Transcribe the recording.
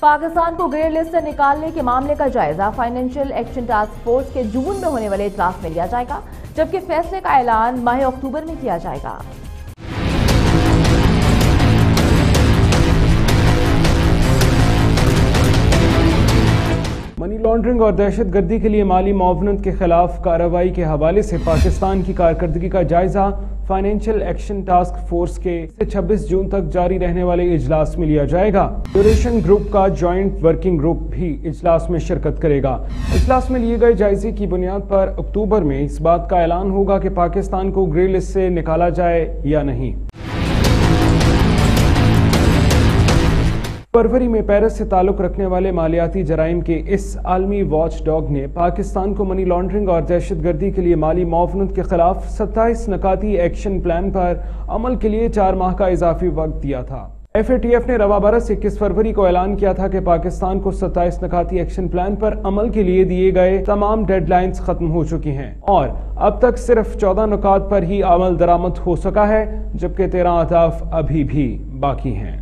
پاکستان کو grey list سے نکالنے کے معاملے کا جائزہ فائنینشیل ایکشن ٹاسک فورس کے جون میں ہونے والے اجلاس میں لیا جائے گا، جبکہ فیصلے کا اعلان ماہ اکتوبر میں کیا جائے گا۔ منی لانڈرنگ اور دہشت گردی کے لیے مالی معاونت کے خلاف کارروائی کے حوالے سے پاکستان کی کارکردگی کا جائزہ فائنینشیل ایکشن ٹاسک فورس کے چھبیس جون تک جاری رہنے والے اجلاس میں لیا جائے گا۔ ڈوریشن گروپ کا جوائنٹ ورکنگ گروپ بھی اجلاس میں شرکت کرے گا۔ اجلاس میں لیے گئے جائزے کی بنیاد پر اکتوبر میں اس بات کا اعلان ہوگا کہ پاکستان کو گرے لسٹ سے نکالا جائے یا نہیں۔ فروری میں پیرس سے تعلق رکھنے والے مالیاتی جرائم کے اس عالمی واچ ڈاگ نے پاکستان کو منی لانڈرنگ اور دہشت گردی کے لیے مالی معاونت کے خلاف ستائیس نکاتی ایکشن پلان پر عمل کے لیے چار ماہ کا اضافی وقت دیا تھا۔ ایف اے ٹی ایف نے روا برس اکیس فروری کو اعلان کیا تھا کہ پاکستان کو ستائیس نکاتی ایکشن پلان پر عمل کے لیے دیے گئے تمام ڈیڈ لائنز ختم ہو چکی ہیں اور اب تک صرف چودہ نکات پر ہی عمل درامت ہو سکا ہے، جبکہ تیرہ اہداف ابھی بھی باقی ہیں۔